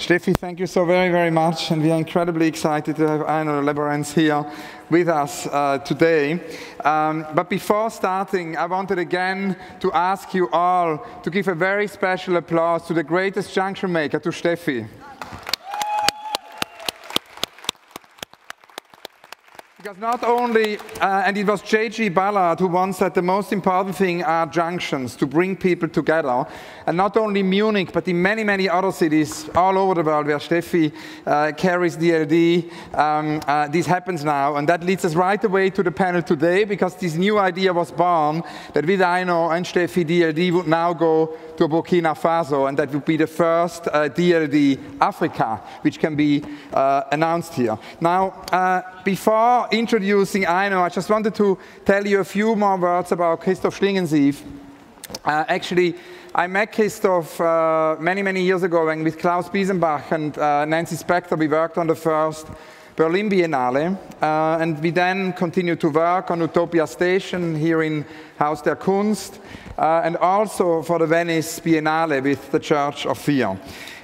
Steffi, thank you so very, very much. And we are incredibly excited to have Aino Laberenz here with us uh, today. Um, but before starting, I wanted again to ask you all to give a very special applause to the greatest junction maker, to Steffi. Because not only, uh, and it was J.G. Ballard who once said the most important thing are junctions to bring people together. And not only Munich, but in many, many other cities all over the world where Steffi uh, carries DLD, um, uh, this happens now. And that leads us right away to the panel today because this new idea was born that with Aino and Steffi, DLD would now go to Burkina Faso, and that would be the first uh, DLD Africa, which can be uh, announced here. Now, uh, before introducing Aino, I just wanted to tell you a few more words about Christoph Schlingensief. Uh, actually, I met Christoph uh, many, many years ago when with Klaus Biesenbach and uh, Nancy Spector, we worked on the first Berlin Biennale, uh, and we then continued to work on Utopia Station here in Haus der Kunst, uh, and also for the Venice Biennale with the Church of Fear.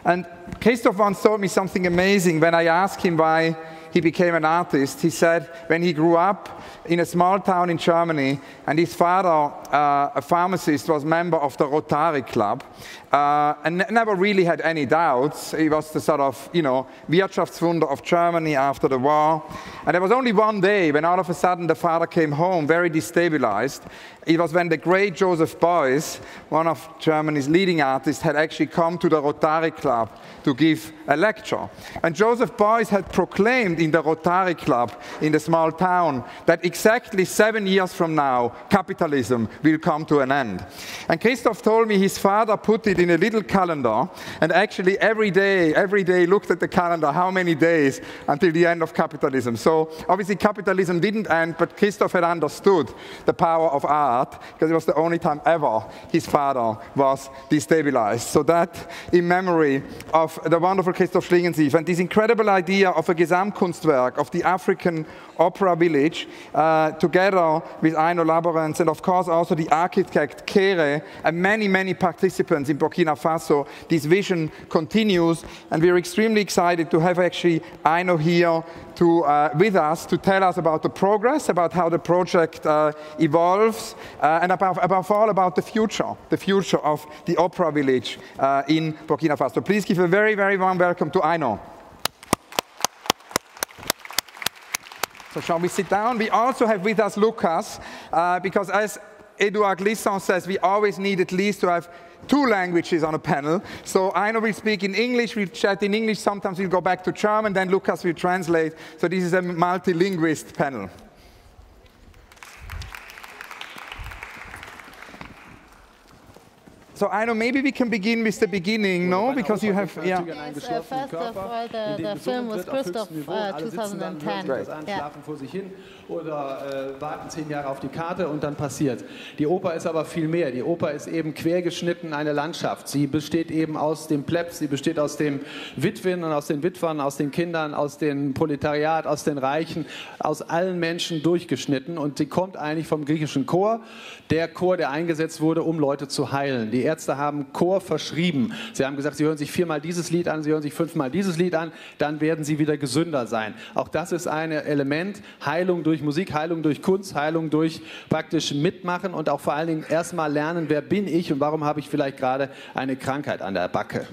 And Christoph once told me something amazing when I asked him why he became an artist. He said when he grew up in a small town in Germany, and his father, uh, a pharmacist, was member of the Rotary Club, uh, and never really had any doubts. He was the sort of, you know, Wirtschaftswunder of Germany after the war. And there was only one day when all of a sudden the father came home very destabilized. It was when the great Joseph Beuys, one of Germany's leading artists, had actually come to the Rotary Club to give a lecture. And Joseph Beuys had proclaimed in the Rotary Club in the small town that exactly seven years from now, capitalism will come to an end. And Christoph told me his father put it in a little calendar, and actually every day, every day looked at the calendar, how many days until the end of capitalism. So obviously capitalism didn't end, but Christoph had understood the power of art, because it was the only time ever his father was destabilized. So that in memory of the wonderful Christoph Schlingensief and this incredible idea of a Gesamtkunstwerk of the African opera village, uh, together with Aino Laberenz and of course also the architect Kere and many, many participants in Burkina Faso. This vision continues and we're extremely excited to have actually Aino here to, uh, with us to tell us about the progress, about how the project uh, evolves, uh, and above, above, all about the future, the future of the opera village uh, in Burkina Faso. Please give a very, very warm welcome to Aino. So shall we sit down? We also have with us Lucas, uh, because as Édouard Glissant says, we always need at least to have two languages on a panel. So Aino will speak in English, we'll chat in English, sometimes we'll go back to German, then Lucas will translate. So this is a multilinguist panel. So I know maybe we can begin with the beginning, no? Because you have, yeah. Yes, uh, first of all, the, the film was Christoph uh, 2010. Right. Yeah. vor sich hin oder äh, warten zehn Jahre auf die Karte und dann passiert. Die Oper ist aber viel mehr. Die Oper ist eben quergeschnitten eine Landschaft. Sie besteht eben aus dem Plebs, sie besteht aus den Witwen und aus den Witwern, aus den Kindern, aus dem Proletariat, aus den Reichen, aus allen Menschen durchgeschnitten und sie kommt eigentlich vom griechischen Chor, der Chor, der eingesetzt wurde, um Leute zu heilen. Die Ärzte haben Chor verschrieben. Sie haben gesagt, sie hören sich viermal dieses Lied an, sie hören sich fünfmal dieses Lied an, dann werden sie wieder gesünder sein. Auch das ist ein Element, Heilung durch Musik, Heilung durch Kunst, Heilung durch praktisch Mitmachen und auch vor allen Dingen erstmal lernen, wer bin ich und warum habe ich vielleicht gerade eine Krankheit an der Backe.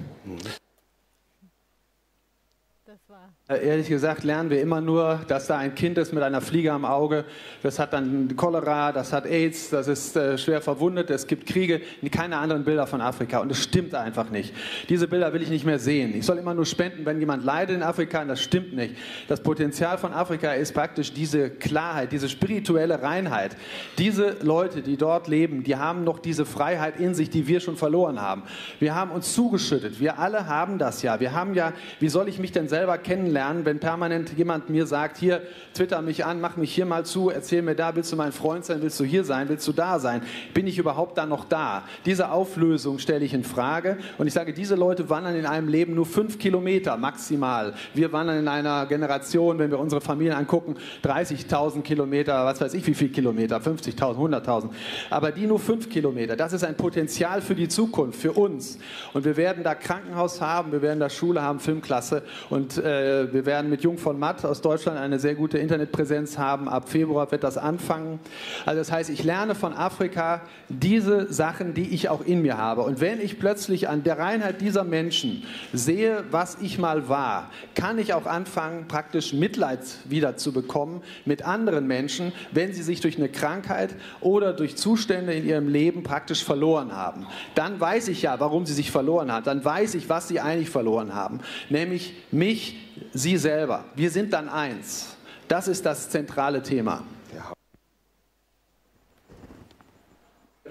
Äh, ehrlich gesagt lernen wir immer nur, dass da ein Kind ist mit einer Fliege am Auge. Das hat dann Cholera, das hat AIDS, das ist äh, schwer verwundet, es gibt Kriege, keine anderen Bilder von Afrika. Und es stimmt einfach nicht. Diese Bilder will ich nicht mehr sehen. Ich soll immer nur spenden, wenn jemand leidet in Afrika, und das stimmt nicht. Das Potenzial von Afrika ist praktisch diese Klarheit, diese spirituelle Reinheit. Diese Leute, die dort leben, die haben noch diese Freiheit in sich, die wir schon verloren haben. Wir haben uns zugeschüttet. Wir alle haben das ja. Wir haben ja, wie soll ich mich denn selber kennen? Kennenlernen, wenn permanent jemand mir sagt, hier, twitter mich an, mach mich hier mal zu, erzähl mir da, willst du mein Freund sein, willst du hier sein, willst du da sein? Bin ich überhaupt da noch da? Diese Auflösung stelle ich in Frage und ich sage, diese Leute wandern in einem Leben nur fünf Kilometer maximal. Wir wandern in einer Generation, wenn wir unsere Familien angucken, 30.000 Kilometer, was weiß ich wie viel Kilometer, 50.000, 100.000. Aber die nur fünf Kilometer, das ist ein Potenzial für die Zukunft, für uns. Und wir werden da Krankenhaus haben, wir werden da Schule haben, Filmklasse und äh, wir werden mit Jung von Matt aus Deutschland eine sehr gute Internetpräsenz haben. Ab Februar wird das anfangen. Also das heißt, ich lerne von Afrika diese Sachen, die ich auch in mir habe. Und wenn ich plötzlich an der Reinheit dieser Menschen sehe, was ich mal war, kann ich auch anfangen, praktisch Mitleid wieder zu bekommen mit anderen Menschen, wenn sie sich durch eine Krankheit oder durch Zustände in ihrem Leben praktisch verloren haben. Dann weiß ich ja, warum sie sich verloren hat. Dann weiß ich, was sie eigentlich verloren haben. Nämlich mich, sie selber. Wir sind dann eins. Das ist das zentrale Thema.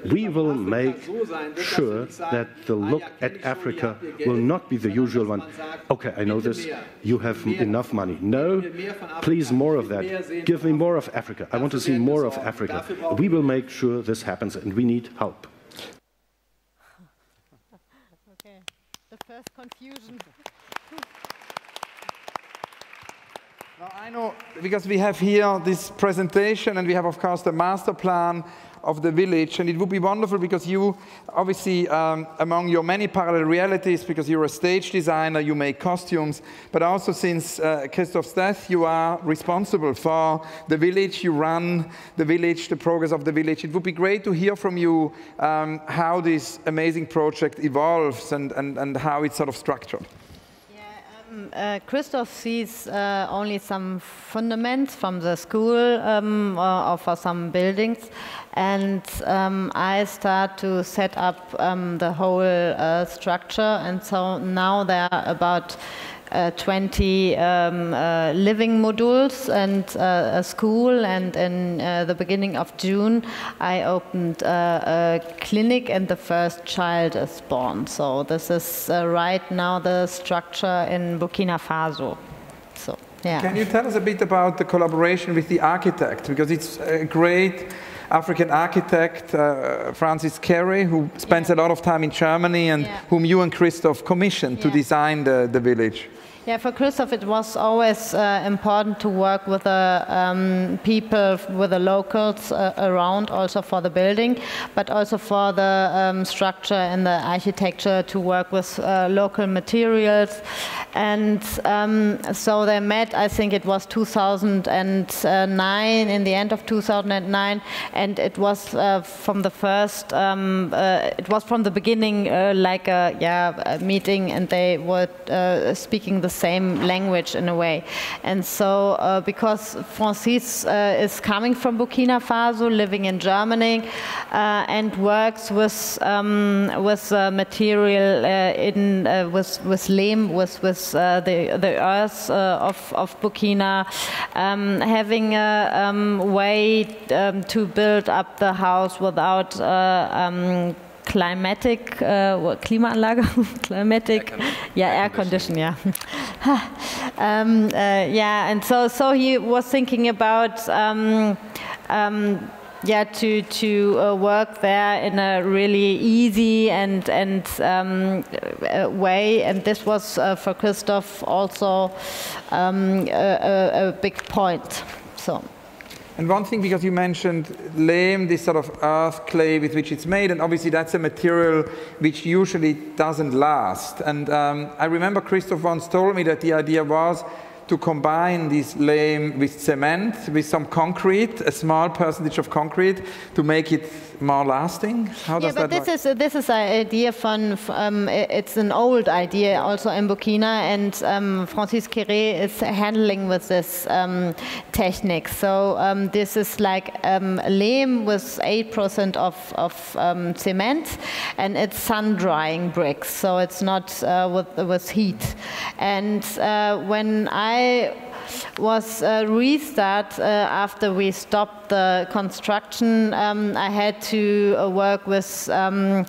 we will make sure that the look at Africa will not be the usual one. Okay, I know this. You have enough money. No, please, more of that. Give me more of Africa. I want to see more of Africa. We will make sure this happens, and we need help. Okay, the first confusion. Now, I know because we have here this presentation and we have, of course, the master plan of the village. And it would be wonderful because you, obviously, um, among your many parallel realities, because you're a stage designer, you make costumes, but also since uh, Christoph's death, you are responsible for the village, you run the village, the progress of the village. It would be great to hear from you um, how this amazing project evolves and, and, and how it's sort of structured. Um, uh, Christoph sees uh, only some fundaments from the school um, or, or, for some buildings, and um, I start to set up um, the whole uh, structure. And so now there are about uh, 20 um, uh, living modules and uh, a school. And in uh, the beginning of June, I opened a clinic, and the first child is born. So this is uh, right now the structure in Burkina Faso. So. Yeah. Can you tell us a bit about the collaboration with the architect? Because it's a great African architect, uh, Francis Kéré, who spends yeah. a lot of time in Germany and yeah. whom you and Christoph commissioned to design the, the village. Yeah, for Christoph, it was always uh, important to work with the um, people, with the locals uh, around, also for the building, but also for the um, structure and the architecture to work with uh, local materials. And um, so they met, I think it was 2009, in the end of 2009, and it was uh, from the first, um, uh, it was from the beginning uh, like a, yeah, a meeting, and they were speaking the same language in a way. And so, uh, because Francis uh, is coming from Burkina Faso, living in Germany, uh, and works with um, with uh, material uh, in with with lehm, with with the the earth of of Burkina, um, having a um, way um, to build up the house without um, climatic, uh, Klimaanlage, climatic, yeah, air condition, yeah. um, uh, yeah, and so so he was thinking about. Um, um, yeah, to to uh, work there in a really easy and and um, uh, way, and this was uh, for Christoph also um, a, a, big point. So. And one thing, because you mentioned lehm, this sort of earth clay with which it's made, and obviously that's a material which usually doesn't last. And um, I remember Christoph once told me that the idea was to combine this lehm with cement, with some concrete, a small percentage of concrete, to make it more lasting? How does yeah, but that this work? is this is an idea from um, it's an old idea also in Burkina, and um, Francis Kéré is handling with this um, technique. So um, this is like um, lehm with eight percent of of um, cement, and it's sun drying bricks, so it's not uh, with with heat. And uh, when I was a restart uh, after we stopped the construction. Um, I had to uh, work with um,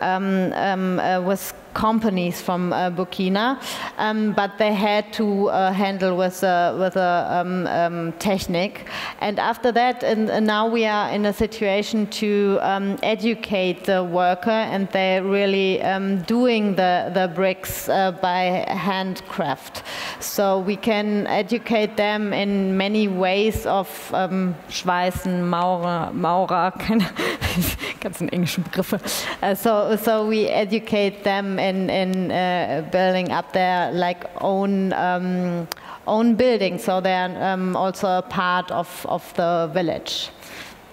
um, um, uh, with companies from uh, Burkina, um, but they had to uh, handle with a, with a um, um, technique. And after that, and, and, now we are in a situation to um, educate the worker, and they're really doing the, the bricks uh, by handcraft. So we can educate them in many ways of um, Schweißen, Maurer, Maurer, keine ganzen englischen Begriffe. Uh, so, so we educate them in, in uh, building up their like own um, own building, so they're um, also a part of, of the village.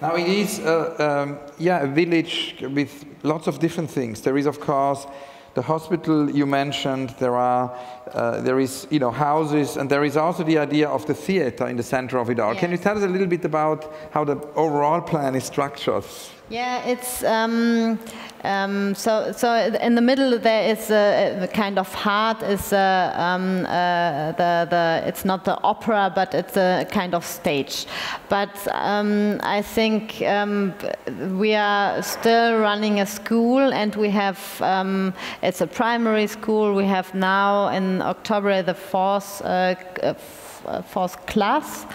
Now it is, uh, um, yeah, a village with lots of different things. There is, of course, the hospital you mentioned. There are, uh, there is, you know, houses, and there is also the idea of the theater in the center of it all. Yes. Can you tell us a little bit about how the overall plan is structured? Yeah, it's um, um, so so in the middle there is a, a kind of heart is a, um, the the it's not the opera but it's a kind of stage, but um, I think um, we are still running a school and we have um, it's a primary school. We have now in October the fourth. Uh, uh, fourth class,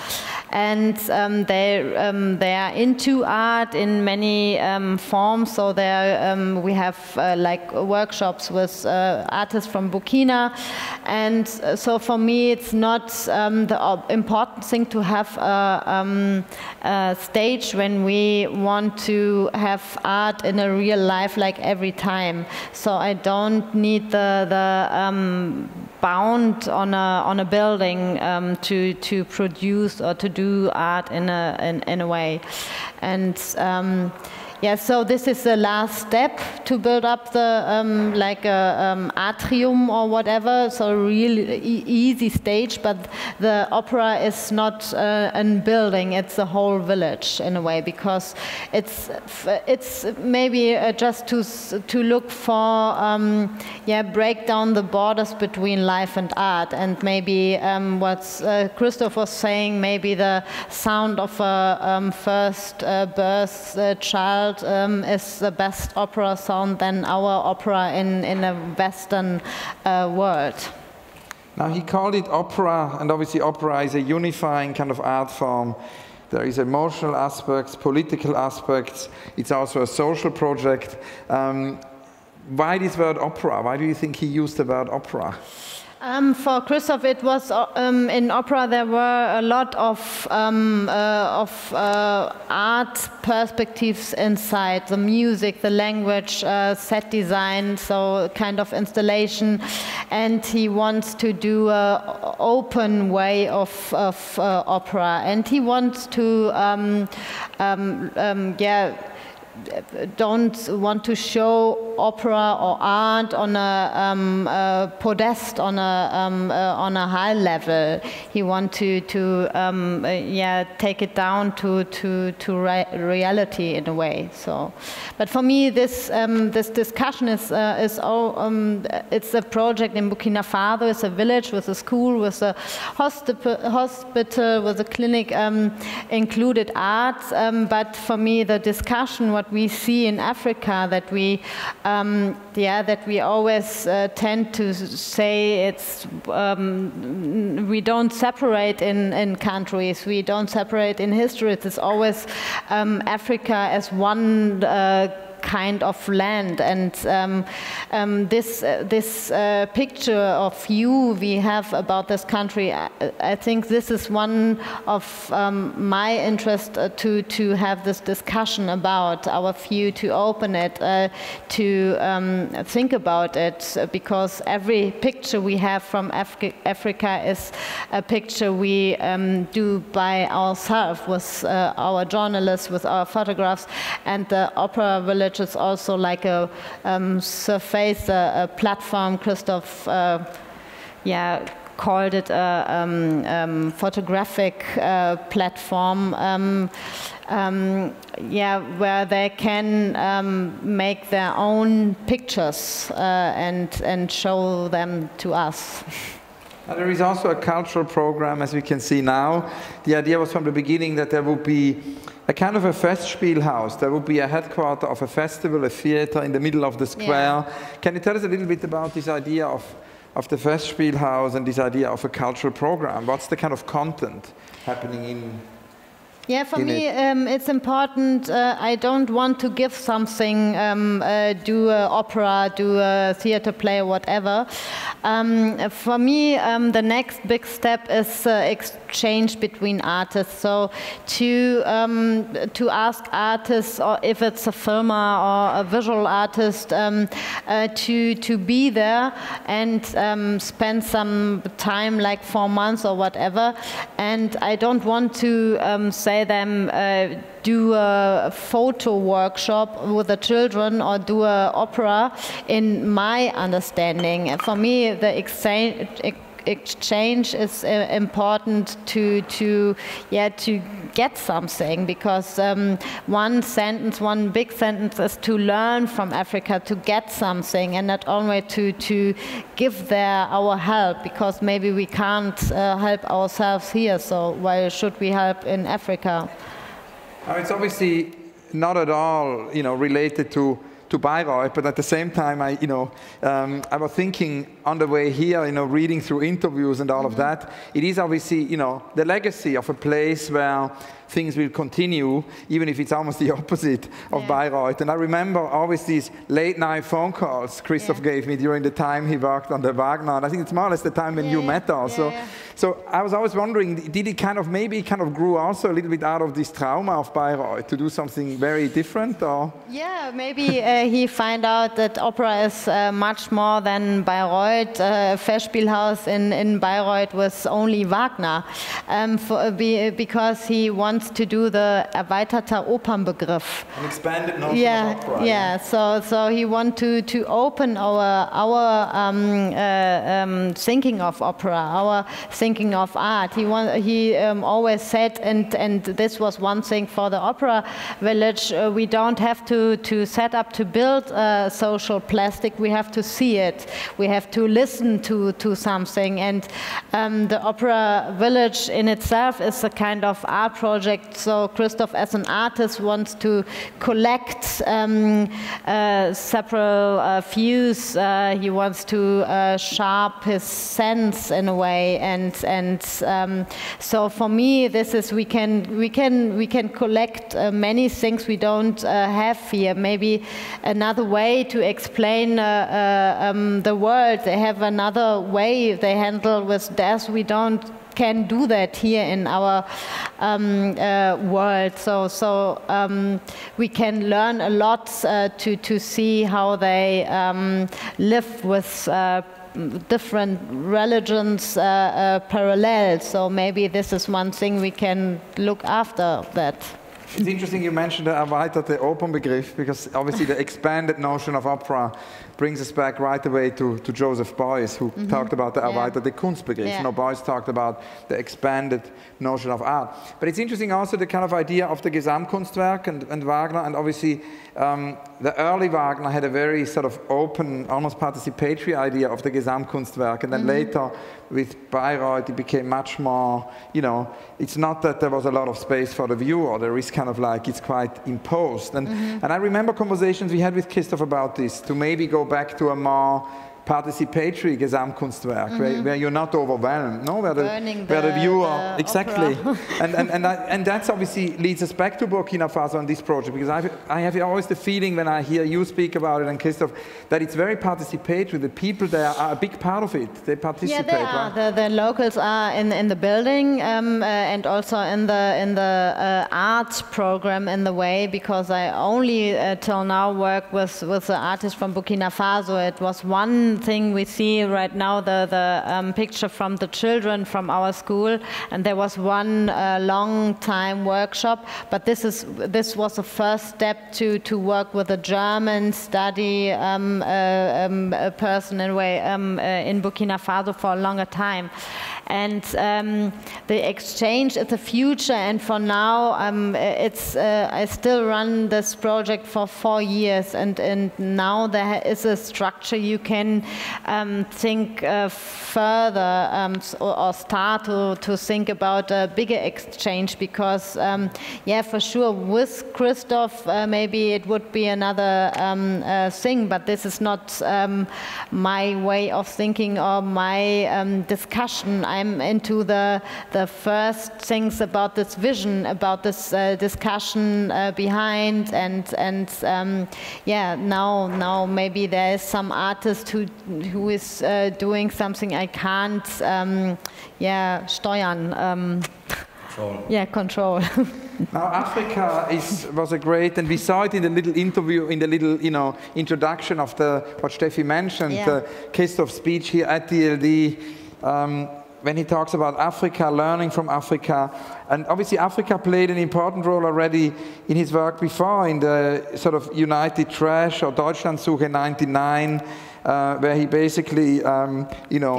and um, they um, they are into art in many um, forms. So there um, we have uh, like workshops with uh, artists from Burkina, and uh, so for me it's not um, the important thing to have a, um, a, stage when we want to have art in a real life like every time. So I don't need the the bound on a on a building um, to to produce or to do art in a in, in a way, and. Um, yeah, so this is the last step to build up the um, like a um, atrium or whatever. So a real e easy stage, but the opera is not uh, a building; it's a whole village in a way because it's it's maybe uh, just to to look for um, yeah break down the borders between life and art, and maybe um, what uh, Christoph was saying, maybe the sound of a um, first uh, birth uh, child um, is the best opera sound than our opera in, in a Western uh, world. Now, he called it opera, and obviously, opera is a unifying kind of art form. There is emotional aspects, political aspects. It's also a social project. Um, why this word opera? Why do you think he used the word opera? Um, for Christoph, it was uh, um, in opera. There were a lot of um, uh, of uh, art perspectives inside the music, the language, uh, set design, so kind of installation, and he wants to do a open way of, of uh, opera, and he wants to um, um, um, yeah don't want to show opera or art on a, um, a podest on a um, uh, on a high level. He want to to um, uh, yeah take it down to to to re reality in a way. So, but for me, this um, this discussion is uh, is all, um, it's a project in Burkina Faso. It's a village with a school, with a hospital, with a clinic, um, included arts. but for me, the discussion what we see in Africa that we, um, yeah, that we always uh, tend to say it's um, we don't separate in, in countries, we don't separate in history. It's always um, Africa as one. Uh, kind of land. And um, um, this, uh, this uh, picture of you we have about this country, I, I think this is one of um, my interest uh, to, to have this discussion about our view, to open it, uh, to um, think about it, because every picture we have from Af Africa is a picture we um, do by ourselves with uh, our journalists, with our photographs, and the Opera Village which is also like a um, surface, a, a, platform. Christoph, uh, yeah, called it a um, um, photographic uh, platform. Um, um, yeah, where they can um, make their own pictures uh, and and show them to us. There is also a cultural program, as we can see now. The idea was from the beginning that there would be a kind of a Festspielhaus. There would be a headquarter of a festival, a theater in the middle of the square. Yeah. Can you tell us a little bit about this idea of, of the Festspielhaus and this idea of a cultural program? What's the kind of content happening in yeah, for me, it. um, it's important. Uh, I don't want to give something, um, uh, do an opera, do a theater play, whatever. Um, for me, um, the next big step is uh, exchange between artists. So to um, to ask artists, or if it's a filmer or a visual artist, um, uh, to to be there and spend some time, like four months or whatever. And I don't want to say them uh, do a photo workshop with the children or do a opera in my understanding. For me, the exchange exchange is uh, important to to yeah to get something because um, one sentence one big sentence is to learn from Africa to get something and not only to to give their our help because maybe we can't uh, help ourselves here so why should we help in Africa? It's obviously not at all, you know, related to to Bayreuth, but at the same time, I, you know, um, I was thinking on the way here, you know, reading through interviews and all mm -hmm. of mm-hmm. that, it is obviously, you know, the legacy of a place where things will continue, even if it's almost the opposite of yeah. Bayreuth. And I remember always these late night phone calls Christoph yeah. gave me during the time he worked on the Wagner. And I think it's more or less the time when yeah, you met also. So I was always wondering, did it kind of maybe kind of grew also a little bit out of this trauma of Bayreuth to do something very different, or? Yeah, maybe uh, he find out that opera is uh, much more than Bayreuth. Uh, Festspielhaus in in Bayreuth was only Wagner, um, for, be, because he wants to do the erweiterter Opernbegriff. An expanded notion yeah, of opera. Yeah, so so he want to to open our our um, uh, um, thinking of opera, our thinking of art. He, want, he um, always said, and, and this was one thing for the opera village, uh, we don't have to, to set up to build a social plastic, we have to see it. We have to listen to, to something. And um, the opera village in itself is a kind of art project. So Christoph, as an artist, wants to collect um, uh, several uh, views. Uh, he wants to uh, sharp his sense in a way and and um, so for me this is we can we can we can collect uh, many things we don't uh, have here maybe another way to explain um, the world they have another way they handle with death we don't can do that here in our um, uh, world. So, so um, we can learn a lot uh, to, to see how they um, live with uh, different religions uh, uh, parallel. So maybe this is one thing we can look after that. It's interesting you mentioned the erweiterte Opernbegriff because obviously the expanded notion of opera brings us back right away to, to Joseph Beuys, who mm -hmm. talked about the erweiterte yeah. Kunstbegriff. Yeah. You know, Beuys talked about the expanded notion of art. But it's interesting also the kind of idea of the Gesamtkunstwerk and, and Wagner, and obviously um, the early Wagner had a very sort of open, almost participatory idea of the Gesamtkunstwerk, and then mm -hmm. later with Bayreuth it became much more, you know, it's not that there was a lot of space for the viewer, there is kind of like, it's quite imposed. And, mm -hmm. and I remember conversations we had with Christoph about this, to maybe go back to a more participatory Gesamtkunstwerk, mm -hmm. where, mm-hmm. where, you're not overwhelmed, no? Where the, where the viewer, the exactly. and, and, and, I, and that's obviously leads us back to Burkina Faso on this project, because I've, I have always the feeling when I hear you speak about it and Christoph, that it's very participatory. The people there are a big part of it. They participate. Yeah, they are. Right? The, the locals are in, in the building um, uh, and also in the, in the uh, arts program in the way, because I only uh, till now work with, with the artists from Burkina Faso. It was one thing we see right now, the, the um, picture from the children from our school, and there was one uh, long time workshop, but this, is, this was the first step to, to work with a German study um, uh, um, person in, way, um, uh, in Burkina Faso for a longer time. And um, the exchange is the future, and for now, um, it's, uh, I still run this project for four years, and, and now there is a structure you can um, think uh, further um, or, or, start to, to think about a bigger exchange because, um, yeah, for sure, with Christoph, uh, maybe it would be another um, uh, thing, but this is not my way of thinking or my discussion. I'm into the, the first things about this vision, about this uh, discussion uh, behind, and, and yeah, now, now maybe there is some artist who, who is uh, doing something I can't, um, yeah, steuern. Um, control. Yeah, control. now Africa is, was a great, and we saw it in the little interview, in the little, you know, introduction of the what Steffi mentioned, yeah. the Christoph speech here at DLD. Um, when he talks about Africa, learning from Africa, and obviously Africa played an important role already in his work before, in the sort of United Trash or Deutschlandsuche 99, uh, where he basically, um, you know,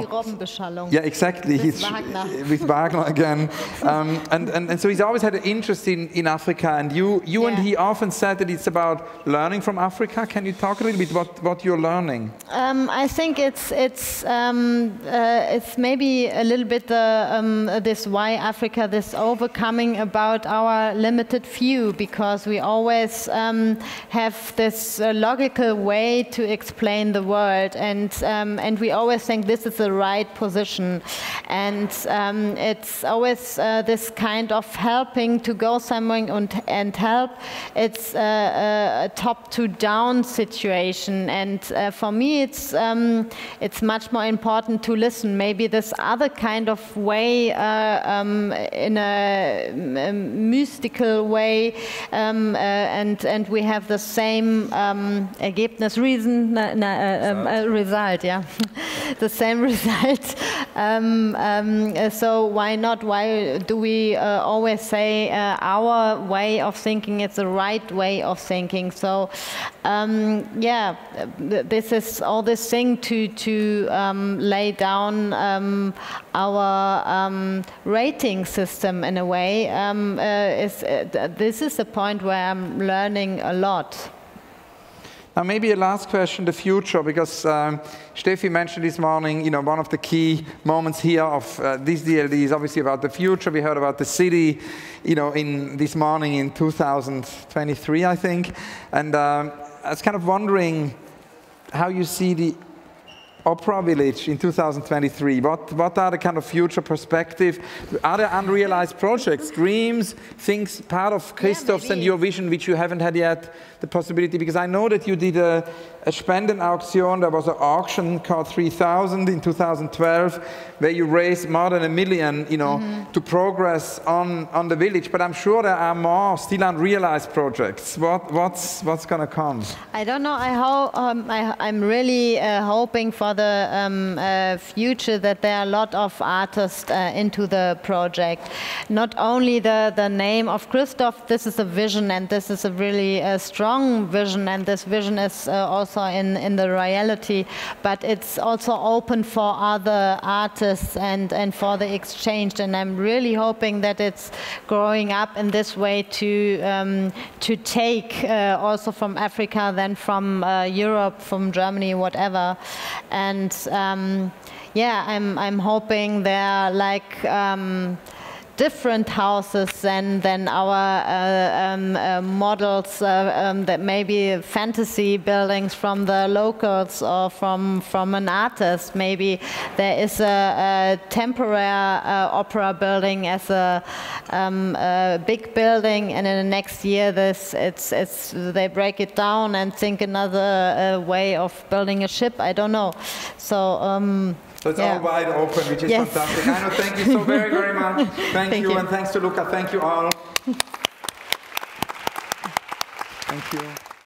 yeah, exactly, with he's Wagner. with Wagner again, um, and, and and so he's always had an interest in, in Africa, and you you yeah. and he often said that it's about learning from Africa. Can you talk a little bit about what you're learning? Um, I think it's it's um, uh, it's maybe a little bit the, um, this why Africa, this overcoming about our limited view, because we always um, have this uh, logical way to explain the world world, and um, and we always think this is the right position, and um, it's always uh, this kind of helping to go somewhere and, and help. It's a, a top-to-down situation, and uh, for me, it's um, it's much more important to listen. Maybe this other kind of way, uh, um, in a, a, mystical way, um, uh, and and we have the same um, Ergebnis, reason. Uh, um, result, yeah, the same result. Um, um, so why not? Why do we uh, always say uh, our way of thinking is the right way of thinking? So um, yeah, this is all this thing to to um, lay down um, our rating system in a way. Uh, is uh, this is the point where I'm learning a lot. Now, maybe a last question, the future, because um, Steffi mentioned this morning, you know, one of the key moments here of uh, this DLD is obviously about the future. We heard about the city, you know, in this morning in 2023, I think. And um, I was kind of wondering how you see the Opera Village in 2023? What, what are the kind of future perspective? Are there unrealized projects, dreams, things, part of Christoph's yeah, and your vision which you haven't had yet the possibility? Because I know that you did a, a Spendenauktion, there was an auction called 3000 in 2012 where you raised more than a million, you know, mm -hmm. to progress on, on the village. But I'm sure there are more still unrealized projects. What, what's, what's going to come? I don't know. I hope, um, I, am really uh, hoping for the um, uh, future that there are a lot of artists uh, into the project. Not only the, the name of Christoph, this is a vision and this is a really uh, strong vision and this vision is uh, also in, in the reality, but it's also open for other artists and, and for the exchange and I'm really hoping that it's growing up in this way to, um, to take uh, also from Africa, then from Europe, from Germany, whatever. And um, yeah, I'm, I'm hoping they're like um, different houses than, than our uh, um, uh, models uh, um, that maybe fantasy buildings from the locals or from, from an artist. Maybe there is a, a temporary uh, opera building as a, um, a, big building and in the next year this, it's, it's, they break it down and think another uh, way of building a ship. I don't know. So um, so it's yeah. all wide open, which is yes. fantastic. Anno, thank you so very, very much. Thank, thank you, you, and thanks to Luca. Thank you all. thank you.